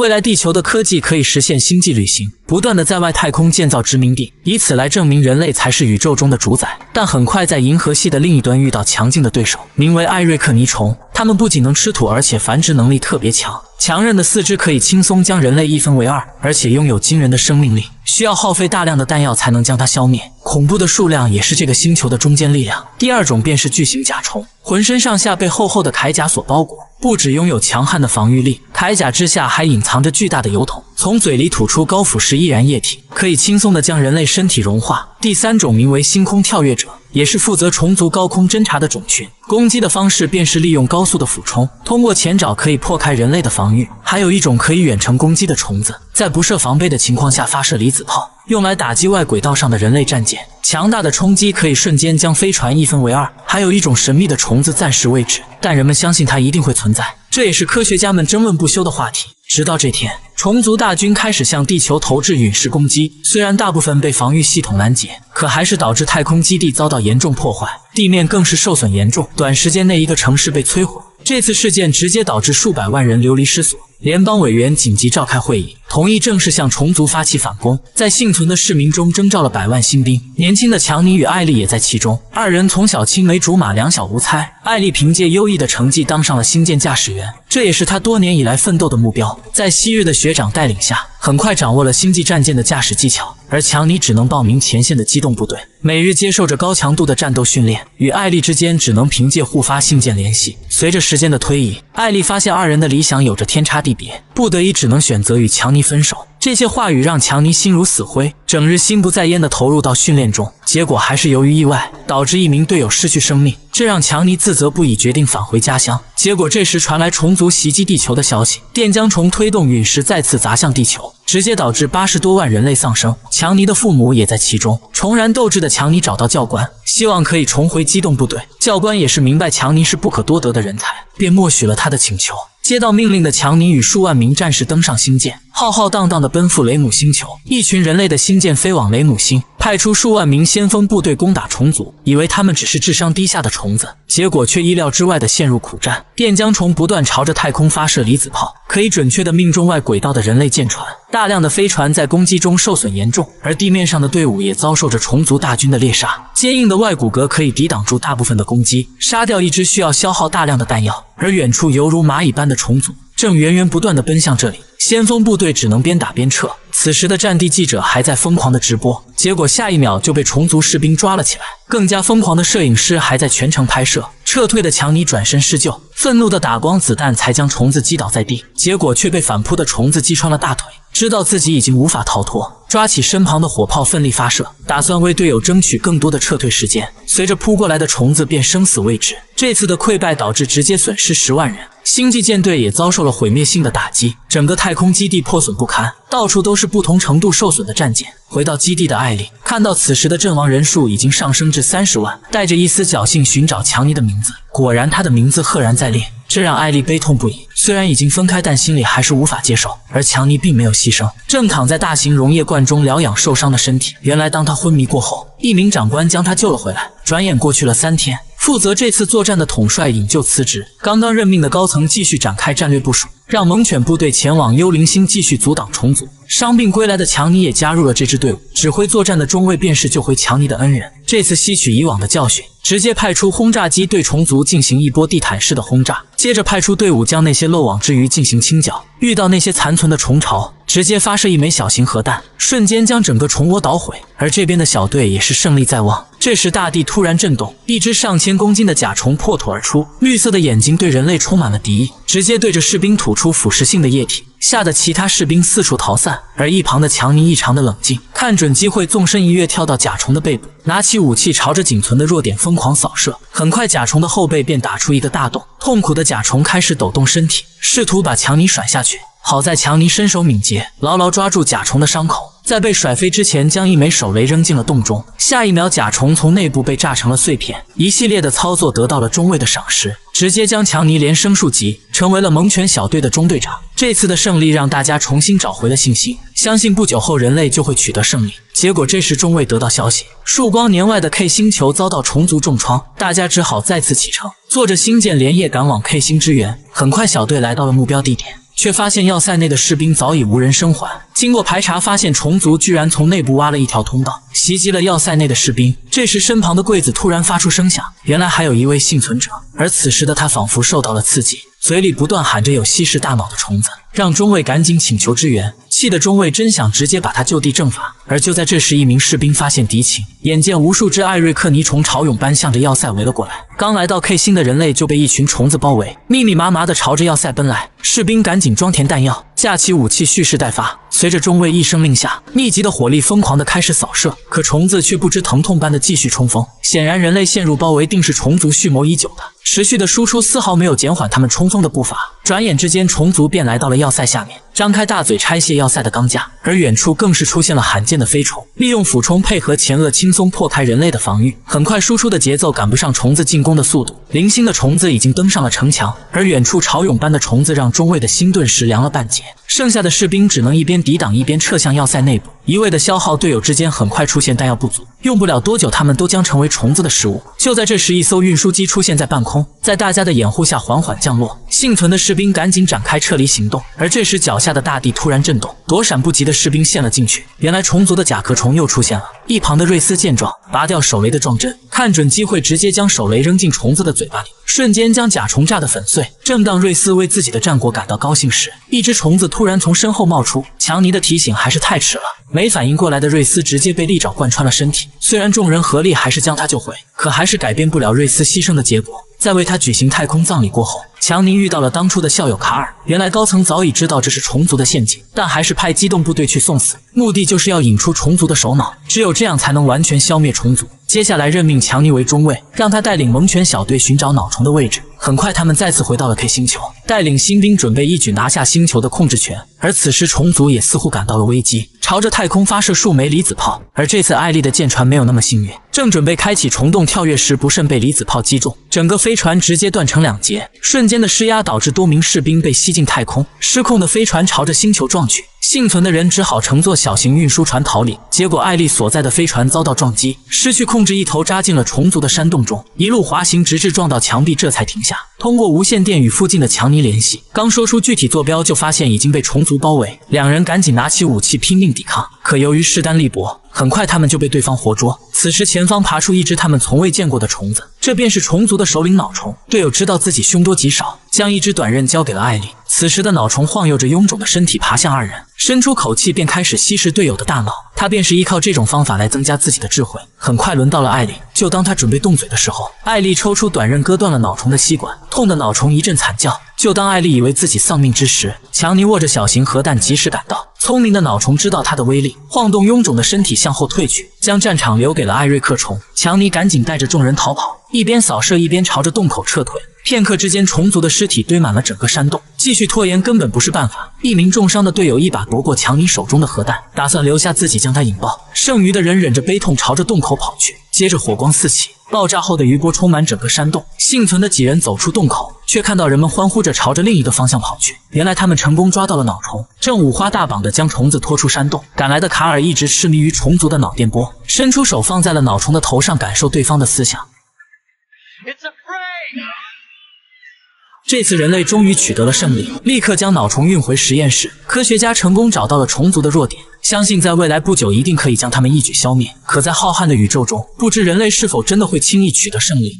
未来地球的科技可以实现星际旅行，不断的在外太空建造殖民地，以此来证明人类才是宇宙中的主宰。但很快在银河系的另一端遇到强劲的对手，名为艾瑞克尼虫。它们不仅能吃土，而且繁殖能力特别强，强韧的四肢可以轻松将人类一分为二，而且拥有惊人的生命力，需要耗费大量的弹药才能将它消灭。恐怖的数量也是这个星球的中坚力量。第二种便是巨型甲虫，浑身上下被厚厚的铠甲所包裹，不止拥有强悍的防御力，铠甲之下还隐藏着巨大的油桶，从嘴里吐出高腐蚀易燃液体，可以轻松的将人类身体融化。第三种名为星空跳跃者，也是负责虫族高空侦察的种群，攻击的方式便是利用高速的俯冲，通过前爪可以破开人类的防御。还有一种可以远程攻击的虫子，在不设防备的情况下发射离子炮。用来打击外轨道上的人类战舰，强大的冲击可以瞬间将飞船一分为二。还有一种神秘的虫子暂时未知，但人们相信它一定会存在，这也是科学家们争论不休的话题。直到这天，虫族大军开始向地球投掷陨石攻击，虽然大部分被防御系统拦截，可还是导致太空基地遭到严重破坏，地面更是受损严重，短时间内一个城市被摧毁。这次事件直接导致数百万人流离失所。联邦委员紧急召开会议，同意正式向虫族发起反攻，在幸存的市民中征召了百万新兵。年轻的强尼与艾丽也在其中。二人从小青梅竹马，两小无猜。艾丽凭借优异的成绩当上了星舰驾驶员，这也是她多年以来奋斗的目标。在昔日的学长带领下，很快掌握了星际战舰的驾驶技巧。而强尼只能报名前线的机动部队，每日接受着高强度的战斗训练。与艾丽之间只能凭借互发信件联系。随着时间的推移，艾丽发现二人的理想有着天差地别，不得已只能选择与强尼分手。这些话语让强尼心如死灰，整日心不在焉地投入到训练中，结果还是由于意外导致一名队友失去生命，这让强尼自责不已，决定返回家乡。结果这时传来虫族袭击地球的消息，电浆虫推动陨石再次砸向地球，直接导致八十多万人类丧生，强尼的父母也在其中。重燃斗志的强尼找到教官，希望可以重回机动部队。教官也是明白强尼是不可多得的人才，便默许了他的请求。接到命令的强尼与数万名战士登上星舰，浩浩荡荡地奔赴雷姆星球。一群人类的星舰飞往雷姆星，派出数万名先锋部队攻打虫族，以为他们只是智商低下的虫子，结果却意料之外地陷入苦战。电浆虫不断朝着太空发射离子炮，可以准确地命中外轨道的人类舰船。大量的飞船在攻击中受损严重，而地面上的队伍也遭受着虫族大军的猎杀。坚硬的外骨骼可以抵挡住大部分的攻击，杀掉一只需要消耗大量的弹药。而远处犹如蚂蚁般的虫族正源源不断地奔向这里，先锋部队只能边打边撤。此时的战地记者还在疯狂的直播，结果下一秒就被虫族士兵抓了起来。更加疯狂的摄影师还在全程拍摄。撤退的强尼转身施救，愤怒的打光子弹才将虫子击倒在地，结果却被反扑的虫子击穿了大腿。知道自己已经无法逃脱，抓起身旁的火炮奋力发射，打算为队友争取更多的撤退时间。随着扑过来的虫子便生死未知。这次的溃败导致直接损失十万人，星际舰队也遭受了毁灭性的打击，整个太空基地破损不堪，到处都是不同程度受损的战舰。回到基地的艾丽看到此时的阵亡人数已经上升至三十万，带着一丝侥幸寻找强尼的名字，果然他的名字赫然在列。这让艾丽悲痛不已。虽然已经分开，但心里还是无法接受。而强尼并没有牺牲，正躺在大型溶液罐中疗养受伤的身体。原来，当他昏迷过后，一名长官将他救了回来。转眼过去了三天，负责这次作战的统帅引咎辞职，刚刚任命的高层继续展开战略部署，让猛犬部队前往幽灵星继续阻挡重组。伤病归来的强尼也加入了这支队伍，指挥作战的中尉便是救回强尼的恩人。这次吸取以往的教训，直接派出轰炸机对虫族进行一波地毯式的轰炸，接着派出队伍将那些漏网之鱼进行清剿。遇到那些残存的虫巢，直接发射一枚小型核弹，瞬间将整个虫窝捣毁。而这边的小队也是胜利在望。这时大地突然震动，一只上千公斤的甲虫破土而出，绿色的眼睛对人类充满了敌意，直接对着士兵吐出腐蚀性的液体。吓得其他士兵四处逃散，而一旁的强尼异常的冷静，看准机会，纵身一跃，跳到甲虫的背部，拿起武器，朝着仅存的弱点疯狂扫射。很快，甲虫的后背便打出一个大洞，痛苦的甲虫开始抖动身体，试图把强尼甩下去。好在强尼身手敏捷，牢牢抓住甲虫的伤口，在被甩飞之前，将一枚手雷扔进了洞中。下一秒，甲虫从内部被炸成了碎片。一系列的操作得到了中尉的赏识，直接将强尼连升数级，成为了猛犬小队的中队长。这次的胜利让大家重新找回了信心，相信不久后人类就会取得胜利。结果这时中尉得到消息，数光年外的 K 星球遭到虫族重创，大家只好再次启程，坐着星舰连夜赶往 K 星支援。很快，小队来到了目标地点。却发现要塞内的士兵早已无人生还。经过排查，发现虫族居然从内部挖了一条通道，袭击了要塞内的士兵。这时，身旁的柜子突然发出声响，原来还有一位幸存者。而此时的他仿佛受到了刺激，嘴里不断喊着有吸食大脑的虫子，让中尉赶紧请求支援。气得中尉真想直接把他就地正法。而就在这时，一名士兵发现敌情，眼见无数只艾瑞克尼虫潮涌般向着要塞围了过来。刚来到 K 星的人类就被一群虫子包围，密密麻麻的朝着要塞奔来。士兵赶紧装填弹药，架起武器蓄势待发。随着中尉一声令下，密集的火力疯狂的开始扫射，可虫子却不知疼痛般的继续冲锋。显然，人类陷入包围定是虫族蓄谋已久的，持续的输出丝毫没有减缓他们冲锋的步伐。转眼之间，虫族便来到了要塞下面，张开大嘴拆卸要塞的钢架。而远处更是出现了罕见的飞虫，利用俯冲配合前额，轻松破开人类的防御。很快，输出的节奏赶不上虫子进攻的速度，零星的虫子已经登上了城墙，而远处潮涌般的虫子让中尉的心顿时凉了半截。剩下的士兵只能一边抵挡一边撤向要塞内部，一味的消耗队友之间很快出现弹药不足，用不了多久，他们都将成为虫子的食物。就在这时，一艘运输机出现在半空，在大家的掩护下缓缓降落。幸存的士兵赶紧展开撤离行动，而这时脚下的大地突然震动，躲闪不及的士兵陷了进去。原来虫族的甲壳虫又出现了。一旁的瑞斯见状，拔掉手雷的撞针，看准机会，直接将手雷扔进虫子的嘴巴里，瞬间将甲虫炸得粉碎。正当瑞斯为自己的战果感到高兴时，一只虫子突然从身后冒出。强尼的提醒还是太迟了，没反应过来的瑞斯直接被利爪贯穿了身体。虽然众人合力还是将他救回，可还是改变不了瑞斯牺牲的结果。在为他举行太空葬礼过后，强尼遇到了当初的校友卡尔。原来高层早已知道这是虫族的陷阱，但还是派机动部队去送死，目的就是要引出虫族的首脑，只有这样才能完全消灭虫族。接下来任命强尼为中尉，让他带领猛犬小队寻找脑虫的位置。很快，他们再次回到了 K 星球，带领新兵准备一举拿下星球的控制权。而此时，虫族也似乎感到了危机，朝着太空发射数枚离子炮。而这次，艾丽的舰船没有那么幸运，正准备开启虫洞跳跃时，不慎被离子炮击中，整个飞船直接断成两截。瞬间的施压导致多名士兵被吸进太空，失控的飞船朝着星球撞去。幸存的人只好乘坐小型运输船逃离，结果艾丽所在的飞船遭到撞击，失去控制，一头扎进了虫族的山洞中，一路滑行，直至撞到墙壁，这才停下。通过无线电与附近的强尼联系，刚说出具体坐标，就发现已经被虫族族包围。两人赶紧拿起武器拼命抵抗，可由于势单力薄，很快他们就被对方活捉。此时前方爬出一只他们从未见过的虫子，这便是虫族的首领脑虫。队友知道自己凶多吉少，将一只短刃交给了艾丽。此时的脑虫晃悠着臃肿的身体爬向二人，伸出口气便开始吸食队友的大脑。他便是依靠这种方法来增加自己的智慧。很快轮到了艾丽，就当他准备动嘴的时候，艾丽抽出短刃割断了脑虫的吸管，痛的脑虫一阵惨叫。就当艾丽以为自己丧命之时，强尼握着小型核弹及时赶到。聪明的脑虫知道它的威力，晃动臃肿的身体向后退去，将战场留给了艾瑞克虫。强尼赶紧带着众人逃跑，一边扫射一边朝着洞口撤退。片刻之间，虫族的尸体堆满了整个山洞，继续拖延根本不是办法。一名重伤的队友一把夺过强尼手中的核弹，打算留下自己将他引爆。剩余的人忍着悲痛朝着洞口跑去，接着火光四起，爆炸后的余波充满整个山洞。幸存的几人走出洞口，却看到人们欢呼着朝着另一个方向跑去。原来他们成功抓到了脑虫，正五花大绑的将虫子拖出山洞。赶来的卡尔一直痴迷于虫族的脑电波，伸出手放在了脑虫的头上，感受对方的思想。这次人类终于取得了胜利，立刻将脑虫运回实验室。科学家成功找到了虫族的弱点，相信在未来不久一定可以将他们一举消灭。可在浩瀚的宇宙中，不知人类是否真的会轻易取得胜利。